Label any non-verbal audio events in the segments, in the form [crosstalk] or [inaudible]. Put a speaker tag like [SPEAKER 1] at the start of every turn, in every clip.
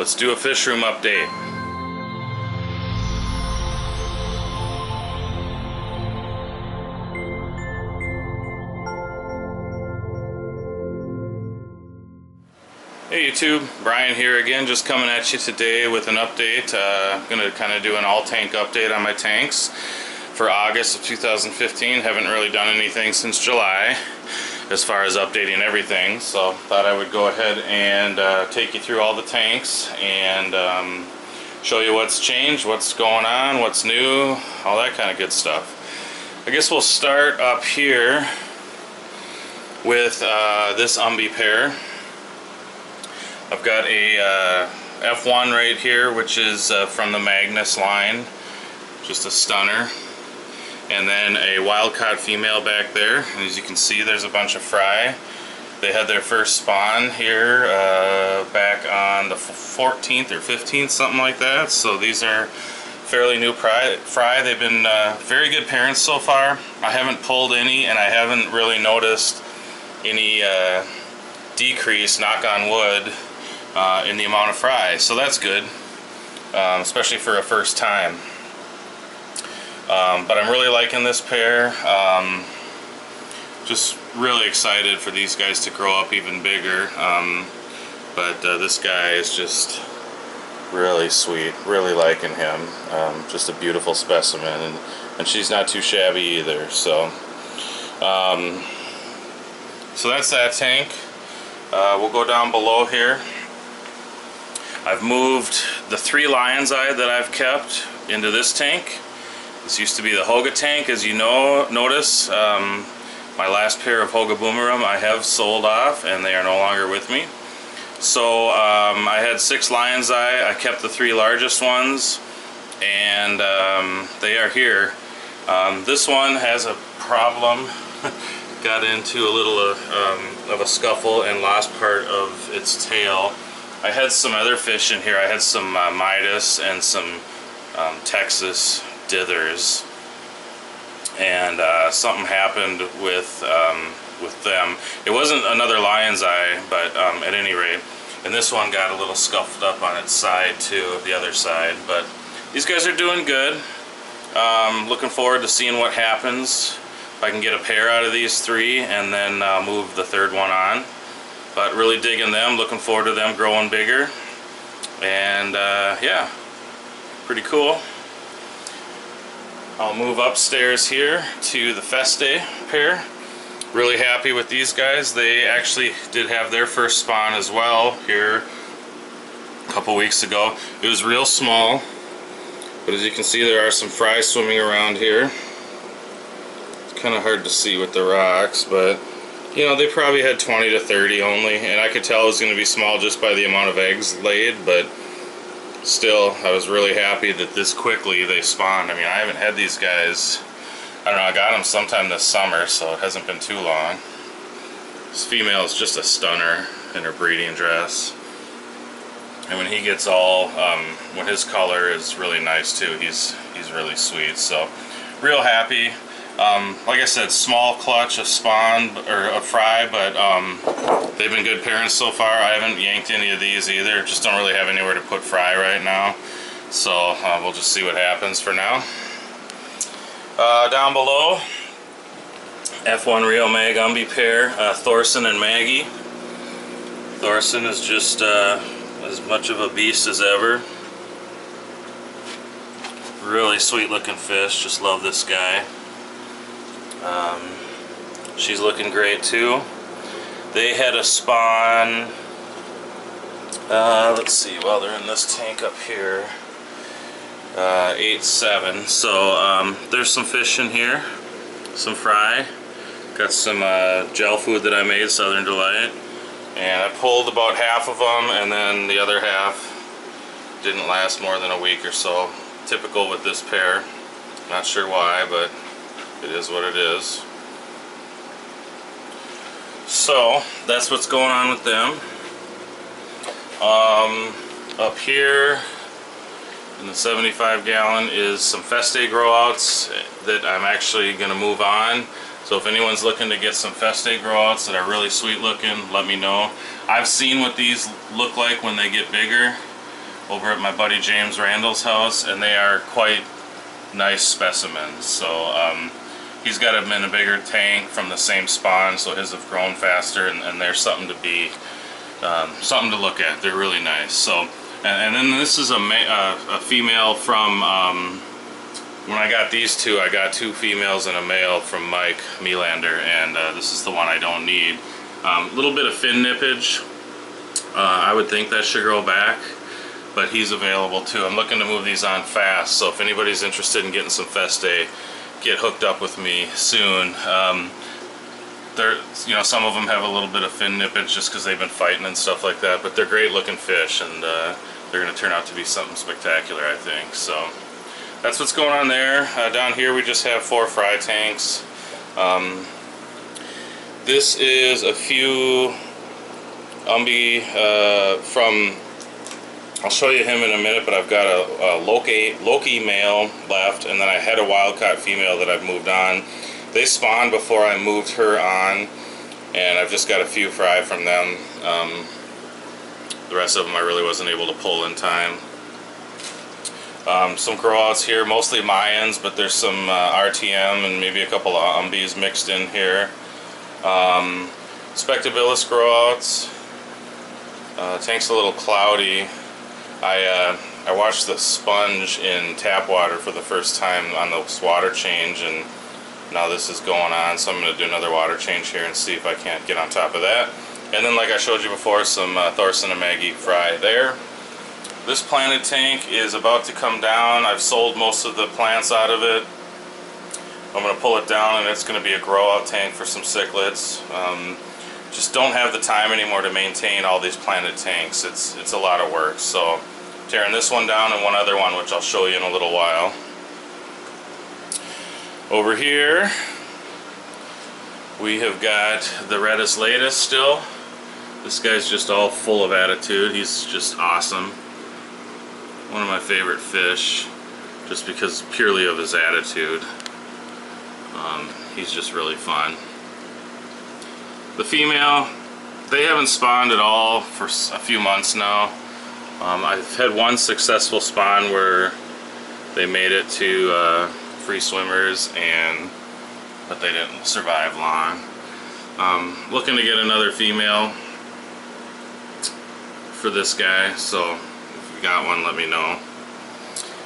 [SPEAKER 1] let's do a fish room update. Hey YouTube, Brian here again, just coming at you today with an update. Uh, I'm going to kind of do an all tank update on my tanks for August of 2015. Haven't really done anything since July as far as updating everything, so thought I would go ahead and uh, take you through all the tanks and um, show you what's changed, what's going on, what's new, all that kind of good stuff. I guess we'll start up here with uh, this Umbee pair. I've got a uh, F1 right here, which is uh, from the Magnus line, just a stunner. And then a wild-caught female back there. And as you can see, there's a bunch of fry. They had their first spawn here uh, back on the 14th or 15th, something like that. So these are fairly new fry. They've been uh, very good parents so far. I haven't pulled any, and I haven't really noticed any uh, decrease, knock on wood, uh, in the amount of fry. So that's good, um, especially for a first time. Um, but I'm really liking this pair. Um, just really excited for these guys to grow up even bigger. Um, but uh, this guy is just really sweet. Really liking him. Um, just a beautiful specimen. And, and she's not too shabby either. So, um, so that's that tank. Uh, we'll go down below here. I've moved the three lion's eye that I've kept into this tank. This used to be the Hoga tank, as you know. Notice um, my last pair of Hogaboomorum I have sold off, and they are no longer with me. So um, I had six lion's eye. I kept the three largest ones, and um, they are here. Um, this one has a problem. [laughs] Got into a little uh, of a scuffle and lost part of its tail. I had some other fish in here. I had some uh, Midas and some um, Texas dithers. And uh, something happened with um, with them. It wasn't another lion's eye, but um, at any rate. And this one got a little scuffed up on its side too, of the other side. But these guys are doing good. Um, looking forward to seeing what happens. If I can get a pair out of these three and then uh, move the third one on but really digging them looking forward to them growing bigger and uh, yeah pretty cool I'll move upstairs here to the Festae pair. Really happy with these guys. They actually did have their first spawn as well here a couple weeks ago. It was real small but as you can see there are some fry swimming around here. It's kind of hard to see with the rocks but you know, they probably had 20 to 30 only, and I could tell it was going to be small just by the amount of eggs laid, but still, I was really happy that this quickly they spawned. I mean, I haven't had these guys, I don't know, I got them sometime this summer, so it hasn't been too long. This female is just a stunner in her breeding dress. And when he gets all, um, when his color is really nice too, he's he's really sweet. So, real happy. Um, like I said, small clutch of spawn or a fry, but um, they've been good parents so far. I haven't yanked any of these either. Just don't really have anywhere to put fry right now. So uh, we'll just see what happens for now. Uh, down below, F1 Rio Mag Umbee pair, uh, Thorson and Maggie. Thorson is just uh, as much of a beast as ever. Really sweet looking fish, just love this guy. Um, she's looking great too. They had a spawn, uh, let's see, well they're in this tank up here, uh, 8-7. So um, there's some fish in here, some fry. Got some uh, gel food that I made, Southern Delight. And I pulled about half of them and then the other half didn't last more than a week or so. Typical with this pair. Not sure why, but it is what it is. So that's what's going on with them. Um, up here in the 75 gallon is some Festae grow outs that I'm actually going to move on. So if anyone's looking to get some Festae grow outs that are really sweet looking, let me know. I've seen what these look like when they get bigger. over at my buddy James Randall's house, and they are quite nice specimens. So um, he's got them in a bigger tank from the same spawn, so his have grown faster, and, and they're something to be, um, something to look at. They're really nice. So, and, and then this is a, uh, a female from, um, when I got these two, I got two females and a male from Mike Melander, and uh, this is the one I don't need. A um, little bit of fin nippage. Uh, I would think that should grow back, but he's available too. I'm looking to move these on fast, so if anybody's interested in getting some Festae, get hooked up with me soon. Um, they're, you know, some of them have a little bit of fin nippage just because they've been fighting and stuff like that, but they're great looking fish, and uh, they're going to turn out to be something spectacular, I think. So that's what's going on there. Uh, down here we just have four fry tanks. Um, this is a few Umbee uh, from, I'll show you him in a minute, but I've got a, a Loki, Loki male left, and then I had a wild caught female that I've moved on. They spawned before I moved her on, and I've just got a few fry from them. Um, the rest of them I really wasn't able to pull in time. Um, some growouts here, mostly Mayans, but there's some uh, RTM and maybe a couple of Umbees mixed in here. Um, Spectabilis growouts. Uh, tank's a little cloudy. I uh, I watched the sponge in tap water for the first time on the water change, and now this is going on. So I'm going to do another water change here and see if I can't get on top of that. And then, like I showed you before, some uh, Thorson and Maggie fry there. This planted tank is about to come down. I've sold most of the plants out of it. I'm going to pull it down and it's going to be a grow out tank for some cichlids. Um, just don't have the time anymore to maintain all these planted tanks. It's, it's a lot of work. So tearing this one down and one other one which I'll show you in a little while. Over here we have got the Redis Latus still. This guy's just all full of attitude. He's just awesome. One of my favorite fish just because purely of his attitude. Um, he's just really fun. The female, they haven't spawned at all for a few months now. Um, I've had one successful spawn where they made it to uh, free swimmers and but they didn't survive long. Um, looking to get another female for this guy, so if you got one, let me know.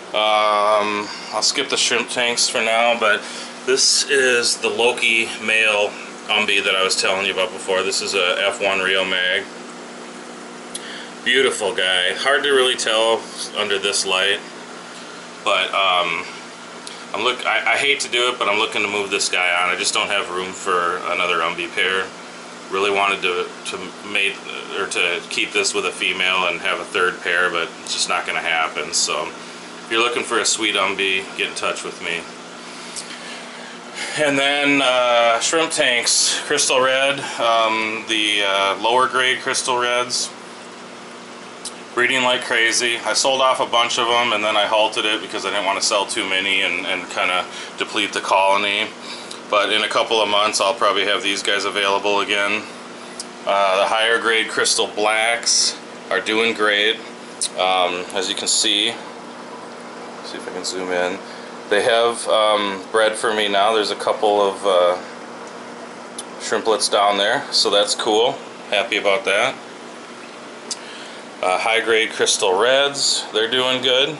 [SPEAKER 1] Um, I'll skip the shrimp tanks for now, but this is the Loki male Umbee that I was telling you about before. This is a F1 Rio Mag. Beautiful guy. Hard to really tell under this light, but um, I'm look. I, I, hate to do it, but I'm looking to move this guy on. I just don't have room for another Umbee pair. Really wanted to to mate or to keep this with a female and have a third pair, but it's just not going to happen. So, if you're looking for a sweet Umbee, get in touch with me. And then uh, shrimp tanks, crystal red, um, the uh, lower grade crystal reds, breeding like crazy. I sold off a bunch of them and then I halted it because I didn't want to sell too many and, and kind of deplete the colony. But in a couple of months I'll probably have these guys available again. Uh, the higher grade crystal blacks are doing great. Um, as you can see, see if I can zoom in. They have um, bred for me now. There's a couple of uh, shrimplets down there, so that's cool. Happy about that. Uh, high grade crystal reds, they're doing good.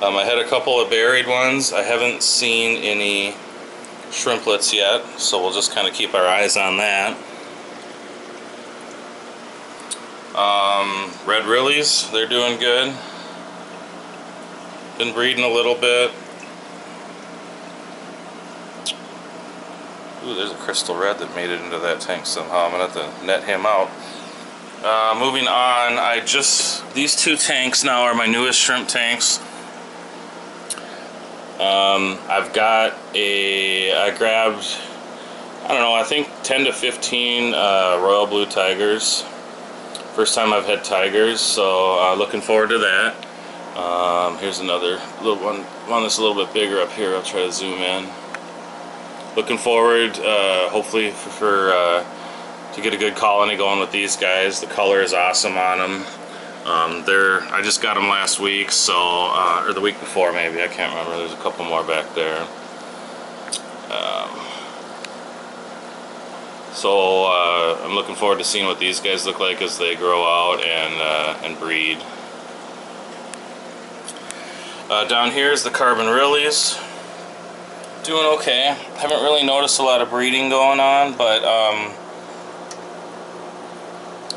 [SPEAKER 1] Um, I had a couple of buried ones. I haven't seen any shrimplets yet, so we'll just kind of keep our eyes on that. Um, red Rilis, they're doing good. Been breeding a little bit. Ooh, there's a crystal red that made it into that tank somehow. I'm going to have to net him out. Uh, moving on, I just, these two tanks now are my newest shrimp tanks. Um, I've got a, I grabbed, I don't know, I think 10 to 15 uh, Royal Blue Tigers. First time I've had tigers, so uh, looking forward to that. Um, here's another little one, one that's a little bit bigger up here. I'll try to zoom in looking forward, uh, hopefully, for, for uh, to get a good colony going with these guys. The color is awesome on them. Um, they're I just got them last week, so uh, or the week before maybe I can't remember. There's a couple more back there. Um, so uh, I'm looking forward to seeing what these guys look like as they grow out and uh, and breed. Uh, down here is the carbon rilis. Doing okay. Haven't really noticed a lot of breeding going on, but um,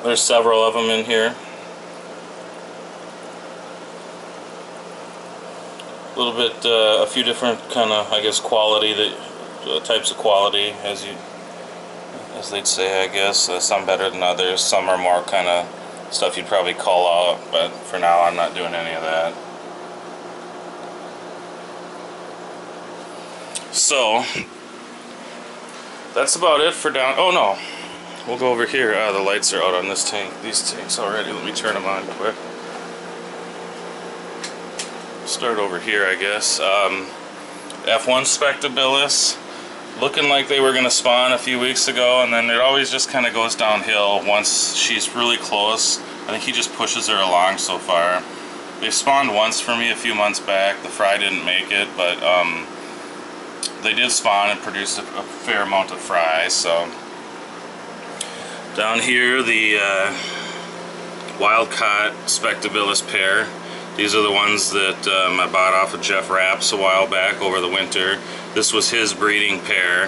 [SPEAKER 1] there's several of them in here. A little bit, uh, a few different kind of, I guess, quality that uh, types of quality, as you, as they'd say, I guess. Uh, some better than others. Some are more kind of stuff you'd probably call out, but for now, I'm not doing any of that. So, that's about it for down. Oh no, we'll go over here. Ah, the lights are out on this tank. These tanks already. Let me turn them on quick. Start over here, I guess. Um, F1 Spectabilis, looking like they were going to spawn a few weeks ago, and then it always just kind of goes downhill once she's really close. I think he just pushes her along so far. They spawned once for me a few months back. The fry didn't make it, but um, they did spawn and produce a, a, fair amount of fry. So down here, the uh, wild caught Spectabilis pair. These are the ones that um, I bought off of Jeff Raps a while back over the winter. This was his breeding pair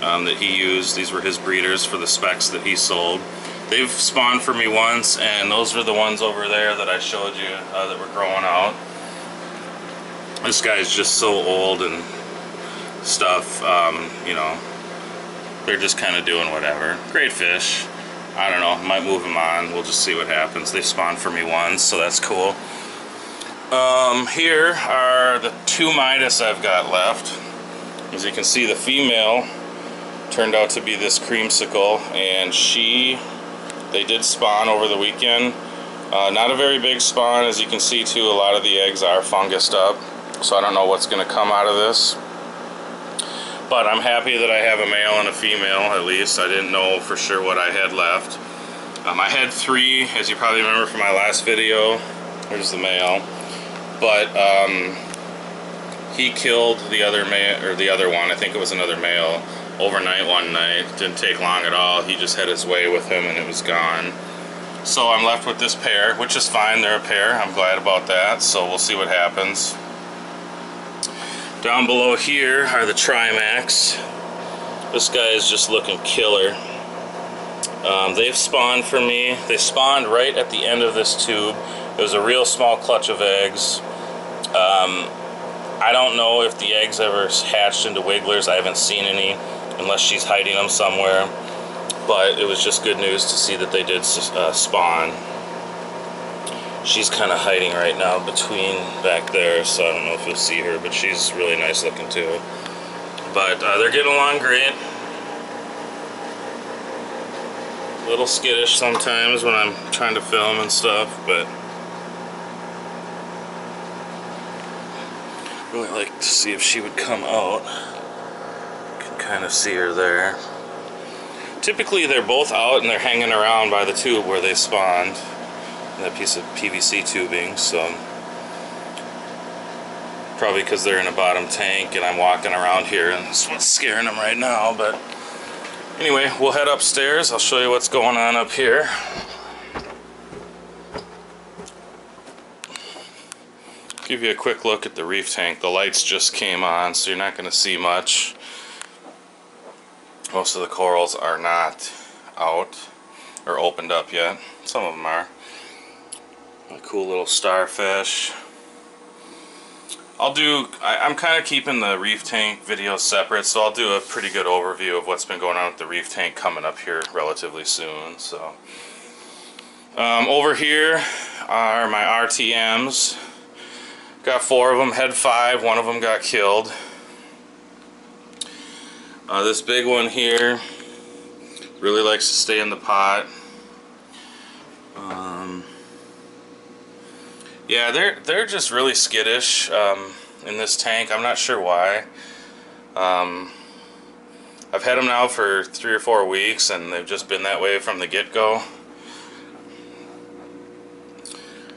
[SPEAKER 1] um, that he used. These were his breeders for the specs that he sold. They've spawned for me once, and those are the ones over there that I showed you uh, that were growing out. This guy's just so old and stuff, um, you know, they're just kind of doing whatever. Great fish. I don't know, might move them on. We'll just see what happens. They spawned for me once, so that's cool. Um, here are the two Midas I've got left. As you can see, the female turned out to be this creamsicle, and she, they did spawn over the weekend. Uh, not a very big spawn, as you can see too, a lot of the eggs are fungused up, so I don't know what's going to come out of this. But I'm happy that I have a male and a female, at least. I didn't know for sure what I had left. Um, I had three, as you probably remember from my last video. There's the male. But um, he killed the other male, or the other one, I think it was another male, overnight one night. Didn't take long at all. He just had his way with him and it was gone. So I'm left with this pair, which is fine. They're a pair. I'm glad about that. So we'll see what happens. Down below here are the Trimacs. This guy is just looking killer. Um, they've spawned for me. They spawned right at the end of this tube. It was a real small clutch of eggs. Um, I don't know if the eggs ever hatched into wigglers. I haven't seen any unless she's hiding them somewhere. But it was just good news to see that they did uh, spawn she's kind of hiding right now between back there, so I don't know if you'll see her, but she's really nice looking too. But uh, they're getting along great. A little skittish sometimes when I'm trying to film and stuff, but really like to see if she would come out. You can kind of see her there. Typically they're both out and they're hanging around by the tube where they spawned that piece of PVC tubing so probably because they're in a bottom tank and I'm walking around here and that's what's scaring them right now but anyway we'll head upstairs. I'll show you what's going on up here. Give you a quick look at the reef tank. The lights just came on so you're not going to see much. Most of the corals are not out or opened up yet. Some of them are a cool little starfish. I'll do, I, am kind of keeping the reef tank videos separate, so I'll do a pretty good overview of what's been going on with the reef tank coming up here relatively soon. So, um, Over here are my RTMs. Got four of them, had five, one of them got killed. Uh, this big one here really likes to stay in the pot. Yeah, they're they're just really skittish um, in this tank. I'm not sure why. Um, I've had them now for three or four weeks, and they've just been that way from the get-go.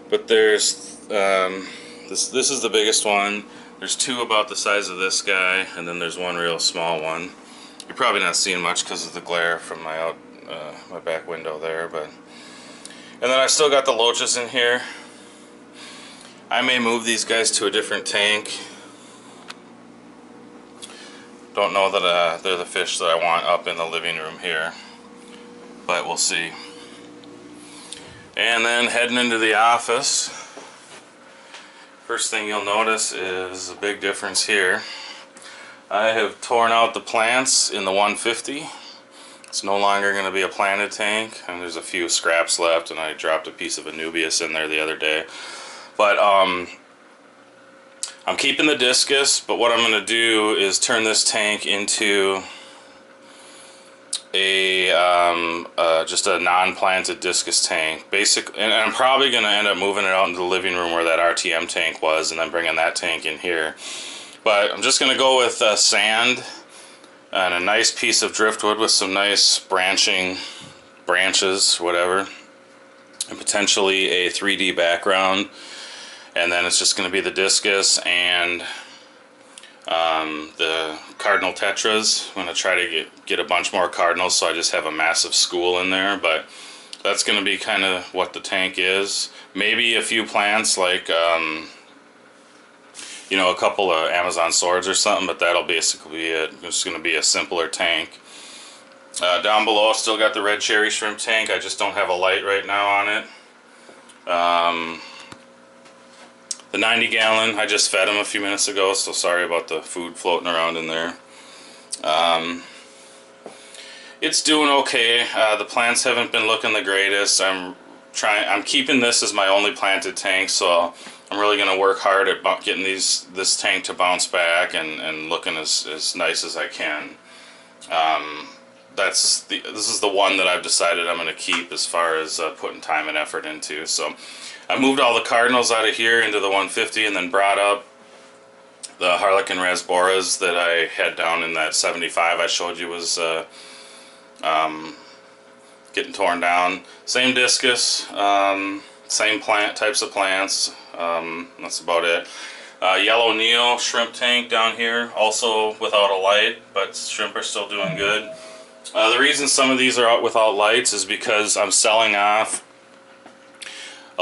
[SPEAKER 1] But there's um, this. This is the biggest one. There's two about the size of this guy, and then there's one real small one. You're probably not seeing much because of the glare from my out uh, my back window there, but. And then I still got the loaches in here. I may move these guys to a different tank. Don't know that uh, they're the fish that I want up in the living room here, but we'll see. And then heading into the office, first thing you'll notice is a big difference here. I have torn out the plants in the 150. It's no longer going to be a planted tank, and there's a few scraps left, and I dropped a piece of Anubias in there the other day. But um, I'm keeping the discus, but what I'm going to do is turn this tank into a um, uh, just a non-planted discus tank. Basic, and I'm probably going to end up moving it out into the living room where that RTM tank was, and then bringing that tank in here. But I'm just going to go with uh, sand and a nice piece of driftwood with some nice branching branches, whatever, and potentially a 3D background and then it's just going to be the discus and um, the cardinal tetras. I'm going to try to get, get a bunch more cardinals so I just have a massive school in there, but that's going to be kind of what the tank is. Maybe a few plants like, um, you know, a couple of Amazon swords or something, but that'll basically be it. It's going to be a simpler tank. Uh, down below, I've still got the red cherry shrimp tank. I just don't have a light right now on it. Um, the 90 gallon, I just fed him a few minutes ago, so sorry about the food floating around in there. Um, it's doing okay. Uh, the plants haven't been looking the greatest. I'm trying. I'm keeping this as my only planted tank, so I'm really going to work hard at getting these this tank to bounce back and, and looking as, as nice as I can. Um, that's the this is the one that I've decided I'm going to keep as far as uh, putting time and effort into. So I moved all the Cardinals out of here into the 150 and then brought up the Harlequin Rasboras that I had down in that 75 I showed you was uh, um, getting torn down. Same discus, um, same plant types of plants. Um, that's about it. Uh, yellow Neil shrimp tank down here, also without a light, but shrimp are still doing good. Uh, the reason some of these are out without lights is because I'm selling off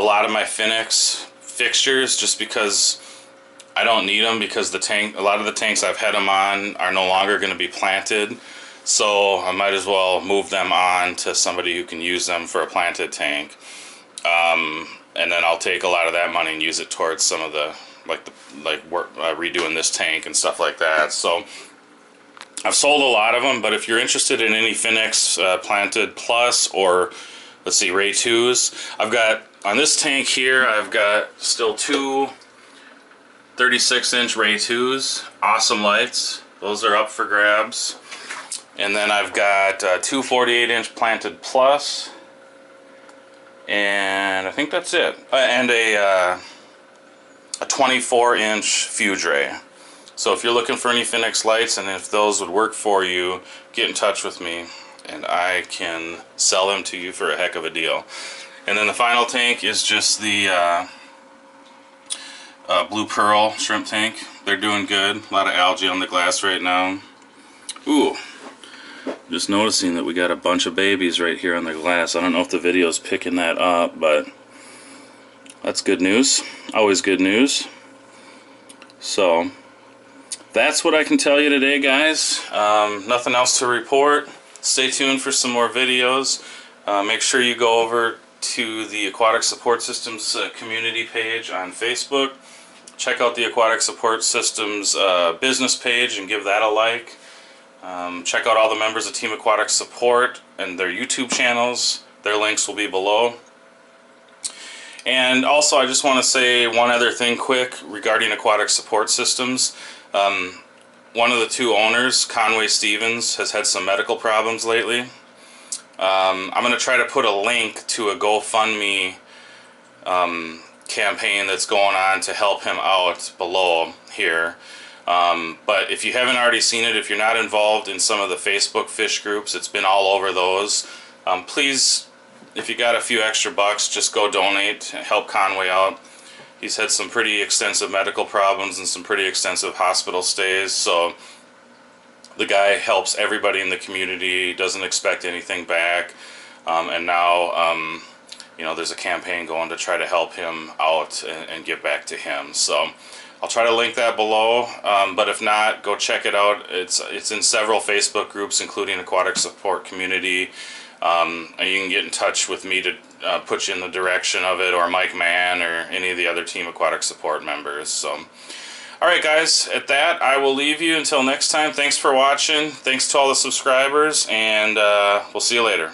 [SPEAKER 1] a lot of my Finnex fixtures just because I don't need them because the tank, a lot of the tanks I've had them on are no longer going to be planted. So I might as well move them on to somebody who can use them for a planted tank. Um, and then I'll take a lot of that money and use it towards some of the, like the, like work, uh, redoing this tank and stuff like that. So I've sold a lot of them, but if you're interested in any Finnex uh, Planted Plus or let's see, Ray 2s, I've got on this tank here, I've got still two 36 inch Ray 2s, awesome lights. Those are up for grabs. And then I've got uh, two 48 inch planted plus, and I think that's it. Uh, and a, uh, a 24 inch Fuge Ray. So if you're looking for any Finnex lights and if those would work for you, get in touch with me and I can sell them to you for a heck of a deal. And then the final tank is just the uh, uh, Blue Pearl shrimp tank. They're doing good. A lot of algae on the glass right now. Ooh, just noticing that we got a bunch of babies right here on the glass. I don't know if the video is picking that up, but that's good news. Always good news. So, that's what I can tell you today, guys. Um, nothing else to report. Stay tuned for some more videos. Uh, make sure you go over to the Aquatic Support Systems uh, community page on Facebook. Check out the Aquatic Support Systems uh, business page and give that a like. Um, check out all the members of Team Aquatic Support and their YouTube channels. Their links will be below. And also, I just want to say one other thing quick regarding Aquatic Support Systems. Um, one of the two owners, Conway Stevens, has had some medical problems lately. Um, I'm going to try to put a link to a GoFundMe um, campaign that's going on to help him out below here. Um, but if you haven't already seen it, if you're not involved in some of the Facebook fish groups, it's been all over those. Um, please if you got a few extra bucks, just go donate, and help Conway out. He's had some pretty extensive medical problems and some pretty extensive hospital stays, so the guy helps everybody in the community, doesn't expect anything back, um, and now um, you know there's a campaign going to try to help him out and, and give back to him. So I'll try to link that below, um, but if not, go check it out. It's it's in several Facebook groups, including Aquatic Support Community. Um, and you can get in touch with me to uh, put you in the direction of it, or Mike Mann, or any of the other Team Aquatic Support members. So. Alright guys, at that, I will leave you until next time. Thanks for watching. Thanks to all the subscribers, and uh, we'll see you later.